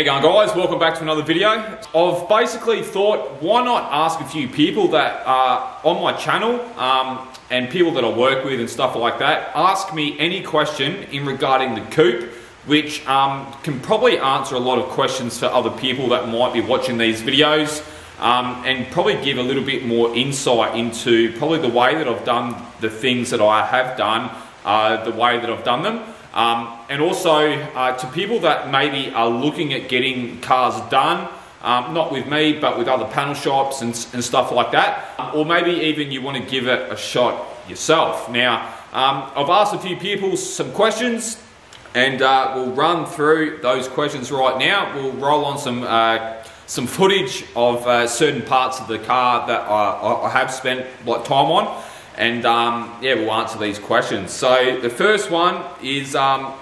Hey going guys, welcome back to another video. I've basically thought, why not ask a few people that are on my channel um, and people that I work with and stuff like that, ask me any question in regarding the coupe, which um, can probably answer a lot of questions for other people that might be watching these videos. Um, and probably give a little bit more insight into probably the way that I've done the things that I have done, uh, the way that I've done them. Um, and also uh, to people that maybe are looking at getting cars done, um, not with me, but with other panel shops and, and stuff like that. Or maybe even you want to give it a shot yourself. Now, um, I've asked a few people some questions and uh, we'll run through those questions right now. We'll roll on some uh, some footage of uh, certain parts of the car that I, I have spent like time on and um, yeah, we'll answer these questions. So the first one is um,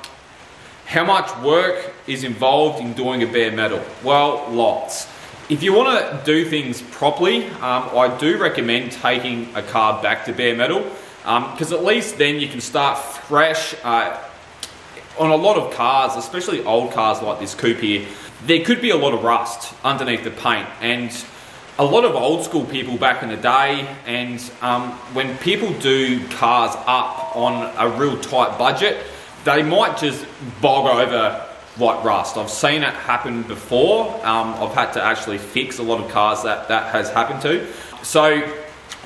how much work is involved in doing a bare metal? Well, lots. If you want to do things properly, um, I do recommend taking a car back to bare metal because um, at least then you can start fresh. Uh, on a lot of cars, especially old cars like this coupe here, there could be a lot of rust underneath the paint and a lot of old school people back in the day, and um, when people do cars up on a real tight budget, they might just bog over like rust. I've seen it happen before. Um, I've had to actually fix a lot of cars that that has happened to. So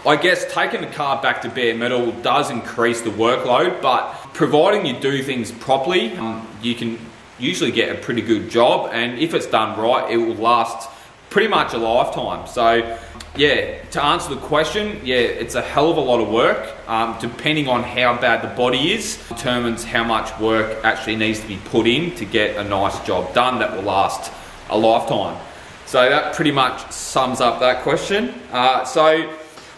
I guess taking the car back to bare metal does increase the workload, but providing you do things properly, um, you can usually get a pretty good job. And if it's done right, it will last pretty much a lifetime. So, yeah, to answer the question, yeah, it's a hell of a lot of work. Um, depending on how bad the body is, determines how much work actually needs to be put in to get a nice job done that will last a lifetime. So that pretty much sums up that question. Uh, so,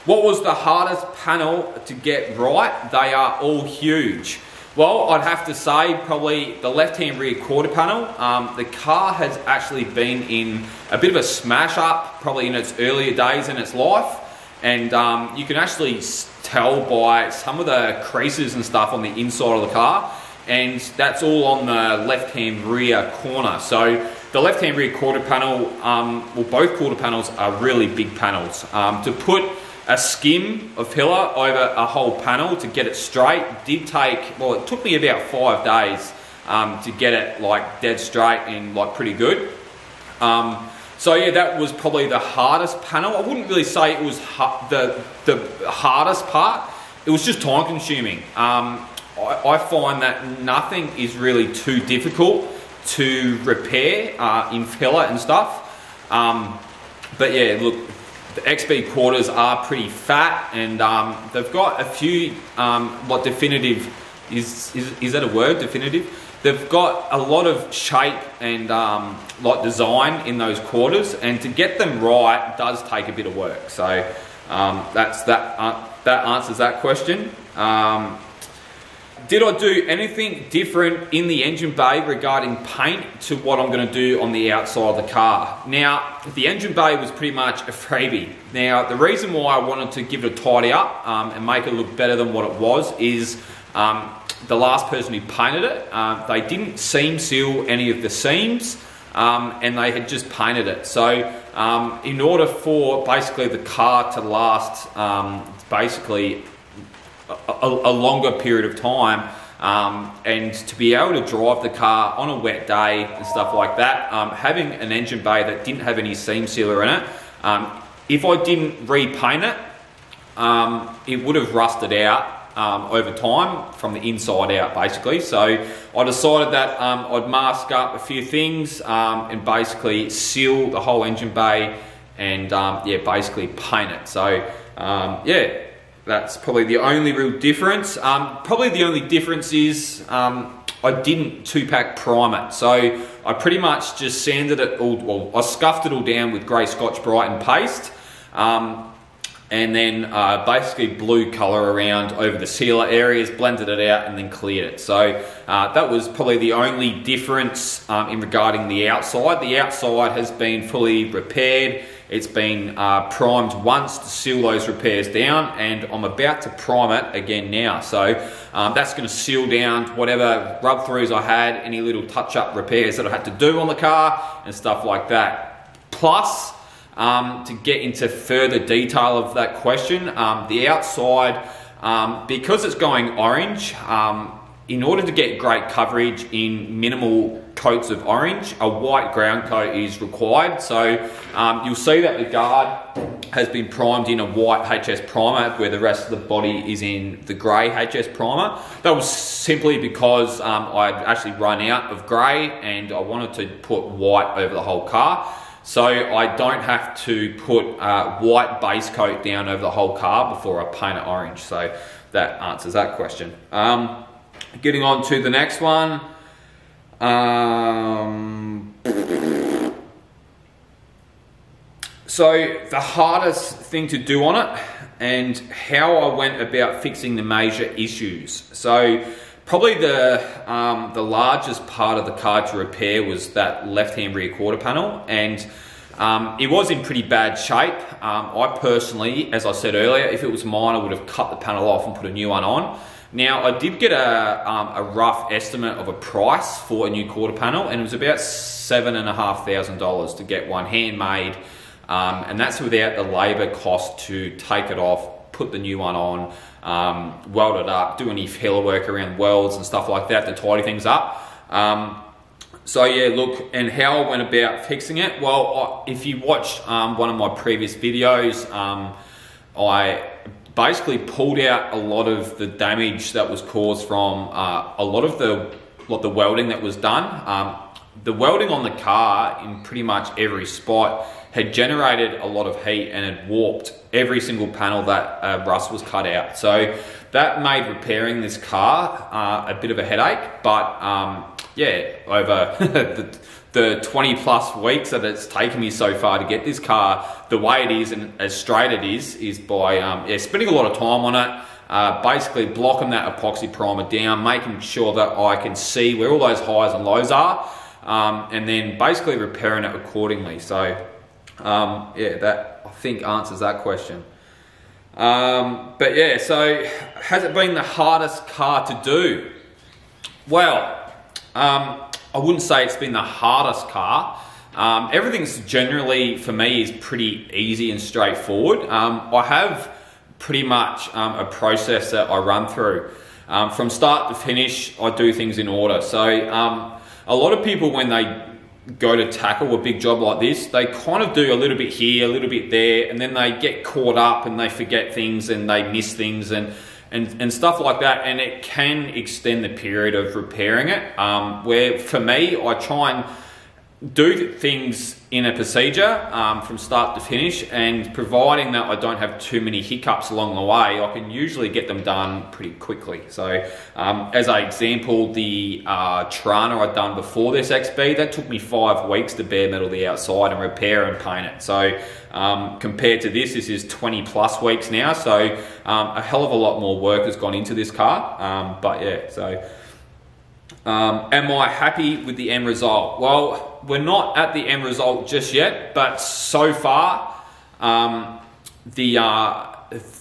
what was the hardest panel to get right? They are all huge. Well, I'd have to say probably the left-hand rear quarter panel. Um, the car has actually been in a bit of a smash up, probably in its earlier days in its life. And um, you can actually tell by some of the creases and stuff on the inside of the car. And that's all on the left-hand rear corner. So the left-hand rear quarter panel, um, well, both quarter panels are really big panels. Um, to put a skim of pillar over a whole panel to get it straight. Did take well it took me about five days um, to get it like dead straight and like pretty good. Um, so yeah that was probably the hardest panel. I wouldn't really say it was the the hardest part. It was just time consuming. Um, I, I, find that nothing is really too difficult to repair uh, in filler and stuff. Um, but yeah look the XB quarters are pretty fat and um, they've got a few, um, what definitive, is, is, is that a word, definitive? They've got a lot of shape and um, like design in those quarters and to get them right does take a bit of work. So um, that's that, uh, that answers that question. Did I do anything different in the engine bay regarding paint to what I'm going to do on the outside of the car? Now, the engine bay was pretty much a freebie. Now, the reason why I wanted to give it a tidy up um, and make it look better than what it was is um, the last person who painted it, uh, they didn't seam seal any of the seams um, and they had just painted it. So, um, in order for basically the car to last um, basically a, a, longer period of time. Um, and to be able to drive the car on a wet day and stuff like that, um, having an engine bay that didn't have any seam sealer in it, um, if I didn't repaint it, um, it would have rusted out um, over time from the inside out, basically. So I decided that um, I'd mask up a few things and basically seal the whole engine bay and yeah, basically paint it. So yeah, that's probably the only real difference. Um, probably the only difference is um, I didn't two-pack prime it. So I pretty much just sanded it all, well, I scuffed it all down with grey Scotch-Brite paste. Um, and then uh, basically blew colour around over the sealer areas, blended it out and then cleared it. So uh, that was probably the only difference um, in regarding the outside. The outside has been fully repaired It's been uh, primed once to seal those repairs down, and I'm about to prime it again now. So um, that's going to seal down whatever rub throughs I had, any little touch up repairs that I had to do on the car, and stuff like that. Plus, um, to get into further detail of that question, um, the outside, um, because it's going orange, um, in order to get great coverage in minimal coats of orange, a white ground coat is required. So um, you'll see that the guard has been primed in a white HS primer where the rest of the body is in the grey HS primer. That was simply because um, I'd actually run out of grey and I wanted to put white over the whole car. So I don't have to put a white base coat down over the whole car before I paint it orange. So that answers that question. Um, Getting on to the next one. Um, so the hardest thing to do on it and how I went about fixing the major issues. So probably the um, the largest part of the car to repair was that left-hand rear quarter panel and um, it was in pretty bad shape. Um, I personally, as I said earlier, if it was mine, I would have cut the panel off and put a new one on. Now, I did get a, um, a rough estimate of a price for a new quarter panel, and it was about seven and a half thousand dollars to get one handmade, um, and that's without the labour cost to take it off, put the new one on, um, weld it up, do any filler work around welds and stuff like that to tidy things up. Um, so yeah, look, and how I went about fixing it. Well, I, if you watch um, one of my previous videos, um, I basically pulled out a lot of the damage that was caused from uh, a lot of the lot the welding that was done. Um, the welding on the car in pretty much every spot had generated a lot of heat and had warped every single panel that uh, rust was cut out. So that made repairing this car uh, a bit of a headache, but um, yeah, over the the 20 plus weeks that it's taken me so far to get this car the way it is and as straight it is is by um, yeah, spending a lot of time on it uh, basically blocking that epoxy primer down making sure that I can see where all those highs and lows are um, and then basically repairing it accordingly. So um, yeah that I think answers that question. Um, but yeah so has it been the hardest car to do? Well um, I wouldn't say it's been the hardest car. Um, everything's generally, for me, is pretty easy and straightforward. Um, I have pretty much um, a process that I run through. Um, from start to finish, I do things in order. So um, a lot of people, when they go to tackle a big job like this, they kind of do a little bit here, a little bit there, and then they get caught up and they forget things and they miss things and and, and stuff like that. And it can extend the period of repairing it. Um, where for me, I try and do things in a procedure um, from start to finish and providing that I don't have too many hiccups along the way I can usually get them done pretty quickly. So um, as an example the uh, Trana I'd done before this XB that took me five weeks to bare metal the outside and repair and paint it. So um, compared to this this is 20 plus weeks now. So um, a hell of a lot more work has gone into this car. Um, but yeah so um, am I happy with the end result? Well, we're not at the end result just yet, but so far, um, the uh,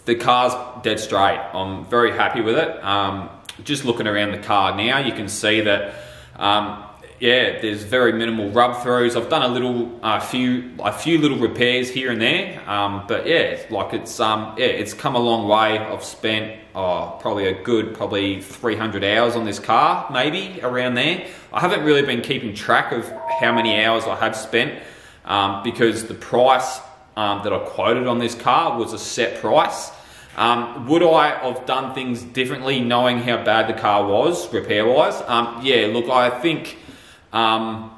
the car's dead straight. I'm very happy with it. Um, just looking around the car now, you can see that um, yeah, there's very minimal rub throughs. I've done a little, a few, a few little repairs here and there, um, but yeah, like it's um, yeah, it's come a long way. I've spent oh, probably a good, probably 300 hours on this car, maybe around there. I haven't really been keeping track of how many hours I have spent um, because the price um, that I quoted on this car was a set price. Um, would I have done things differently knowing how bad the car was repair wise? Um, yeah, look, I think um,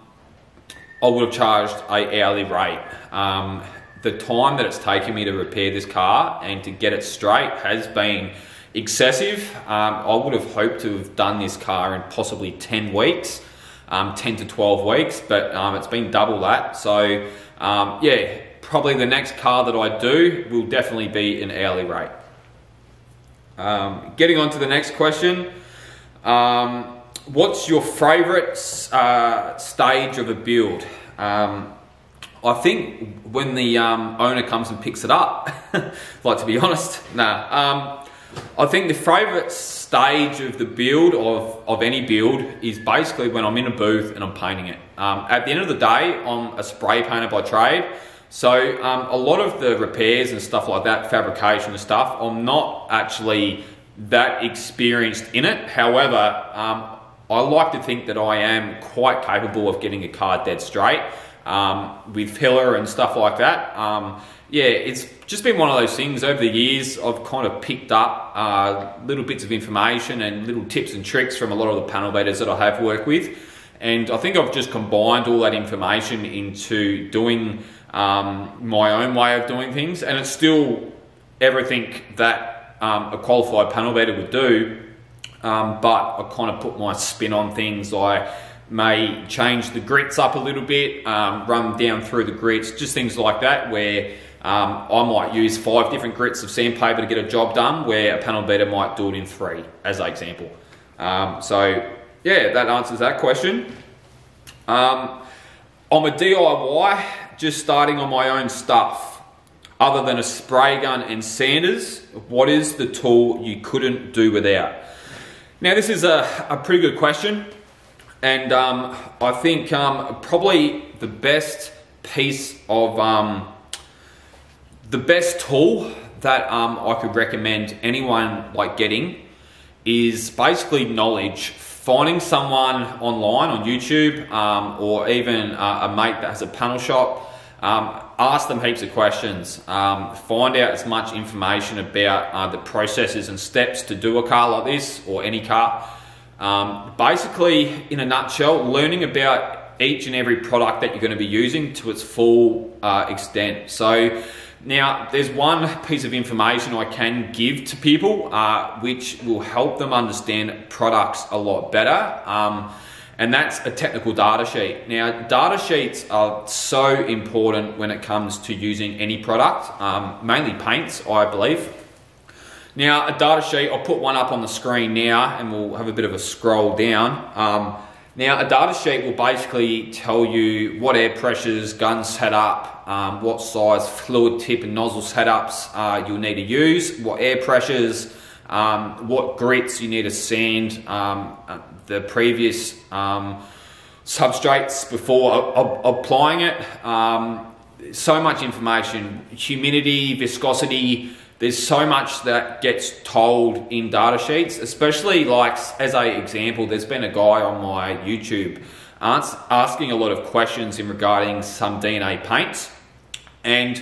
I would have charged a hourly rate. Um, the time that it's taken me to repair this car and to get it straight has been excessive. Um, I would have hoped to have done this car in possibly 10 weeks, um, 10 to 12 weeks, but um, it's been double that. So, um, yeah, probably the next car that I do will definitely be an hourly rate. Um, getting on to the next question. Um, what's your favourite uh, stage of a build? Um, I think when the um, owner comes and picks it up, like to be honest, nah. Um, I think the favourite stage of the build of, of any build is basically when I'm in a booth and I'm painting it. Um, at the end of the day, I'm a spray painter by trade. So um, a lot of the repairs and stuff like that, fabrication and stuff, I'm not actually that experienced in it. However, um, I like to think that I am quite capable of getting a card dead straight um, with filler and stuff like that. Um, yeah, it's just been one of those things over the years. I've kind of picked up uh, little bits of information and little tips and tricks from a lot of the panel beaters that I have worked with. And I think I've just combined all that information into doing um, my own way of doing things. And it's still everything that um, a qualified panel beater would do. Um, but I kind of put my spin on things. I may change the grits up a little bit, um, run down through the grits, just things like that where um, I might use five different grits of sandpaper to get a job done where a panel beater might do it in three as an example. Um, so yeah, that answers that question. Um, I'm a DIY, just starting on my own stuff. Other than a spray gun and sanders, what is the tool you couldn't do without? Now this is a, a pretty good question. And um, I think um, probably the best piece of um, the best tool that um, I could recommend anyone like getting is basically knowledge. Finding someone online on YouTube um, or even uh, a mate that has a panel shop, um, ask them heaps of questions. find out as much information about uh, the processes and steps to do a car like this or any car. Um, basically, in a nutshell, learning about each and every product that you're going to be using to its full uh, extent. So now there's one piece of information I can give to people uh, which will help them understand products a lot better. Um, and that's a technical data sheet. Now, data sheets are so important when it comes to using any product, um, mainly paints, I believe. Now, a data sheet, I'll put one up on the screen now and we'll have a bit of a scroll down. Um, now, a data sheet will basically tell you what air pressures, gun setup, um, what size fluid tip and nozzle setups uh, you'll need to use, what air pressures, um, what grits you need to sand, um, uh, the previous um, substrates before applying it. Um, so much information, humidity, viscosity, there's so much that gets told in data sheets, especially like as a example, there's been a guy on my YouTube asking a lot of questions in regarding some DNA paints, and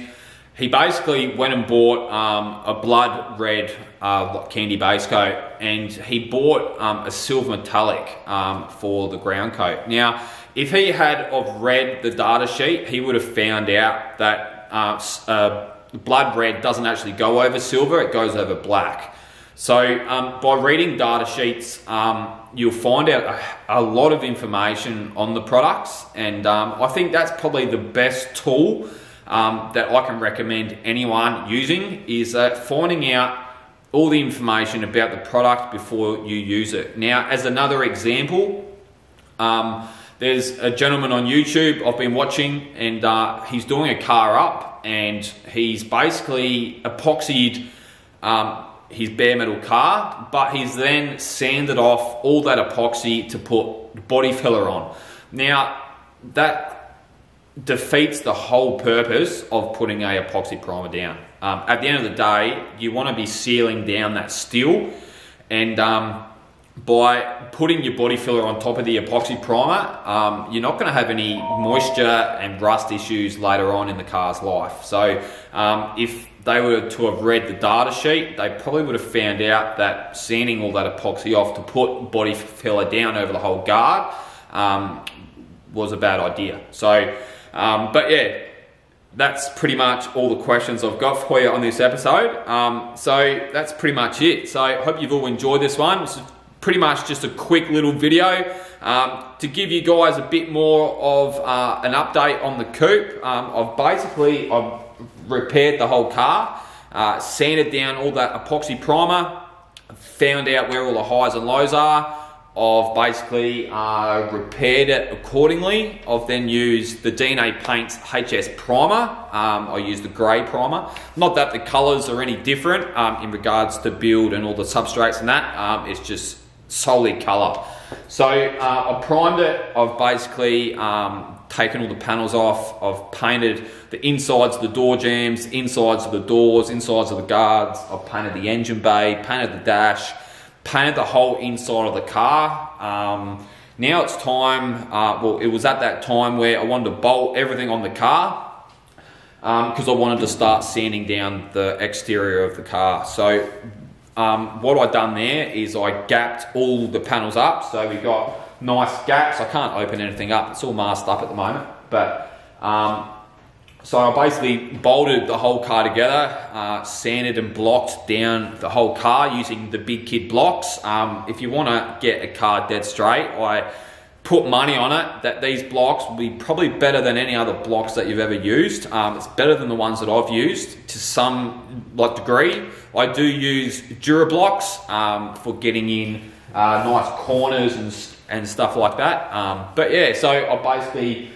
he basically went and bought um, a blood red uh, candy base coat, and he bought um, a silver metallic um, for the ground coat. Now, if he had of read the data sheet, he would have found out that uh, uh, blood red doesn't actually go over silver, it goes over black. So um, by reading data sheets, um, you'll find out a, a, lot of information on the products, and um, I think that's probably the best tool um, that I can recommend anyone using is uh, finding out all the information about the product before you use it. Now, as another example, um, there's a gentleman on YouTube I've been watching, and uh, he's doing a car up, and he's basically epoxied um, his bare metal car, but he's then sanded off all that epoxy to put body filler on. Now, that defeats the whole purpose of putting a epoxy primer down. Um, at the end of the day, you want to be sealing down that steel, and um, by putting your body filler on top of the epoxy primer, um, you're not going to have any moisture and rust issues later on in the car's life. So um, if they were to have read the data sheet, they probably would have found out that sanding all that epoxy off to put body filler down over the whole guard um, was a bad idea. So, um, but yeah, that's pretty much all the questions I've got for you on this episode. Um, so that's pretty much it. So I hope you've all enjoyed this one It's pretty much just a quick little video um, to give you guys a bit more of uh, an update on the coupe. Um, I've basically I've repaired the whole car, uh, sanded down all that epoxy primer, found out where all the highs and lows are, I've basically uh, repaired it accordingly. I've then used the DNA Paints HS Primer. Um, I used the grey primer. Not that the colours are any different um, in regards to build and all the substrates and that. Um, it's just solely colour. So uh, I primed it. I've basically um, taken all the panels off. I've painted the insides of the door jambs, insides of the doors, insides of the guards. I've painted the engine bay, painted the dash painted the whole inside of the car. Um, now it's time, uh, well, it was at that time where I wanted to bolt everything on the car because um, I wanted to start sanding down the exterior of the car. So um, what I've done there is I gapped all the panels up. So we got nice gaps. I can't open anything up. It's all masked up at the moment. But um, so I basically bolted the whole car together, uh, sanded and blocked down the whole car using the big kid blocks. Um, if you want to get a car dead straight, I put money on it that these blocks will be probably better than any other blocks that you've ever used. Um, it's better than the ones that I've used to some like degree. I do use Durablocks um, for getting in uh, nice corners and, and stuff like that. Um, but yeah, so I basically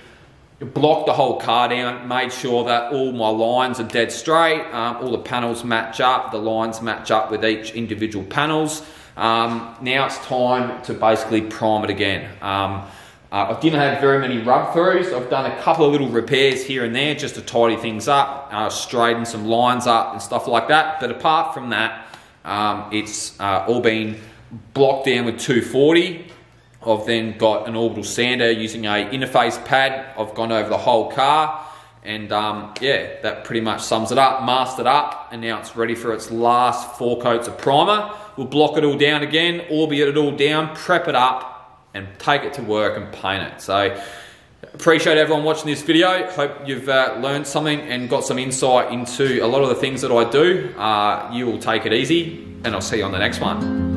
blocked the whole car down, made sure that all my lines are dead straight, um, all the panels match up, the lines match up with each individual panels. Um, now it's time to basically prime it again. Um, uh, I didn't have very many rub throughs. I've done a couple of little repairs here and there just to tidy things up, uh, straighten some lines up and stuff like that. But apart from that, um, it's uh, all been blocked down with 240. I've then got an orbital sander using a interface pad. I've gone over the whole car and um, yeah, that pretty much sums it up, masked it up, and now it's ready for its last four coats of primer. We'll block it all down again, orbit it all down, prep it up, and take it to work and paint it. So appreciate everyone watching this video. Hope you've uh, learned something and got some insight into a lot of the things that I do. Uh, you will take it easy, and I'll see you on the next one.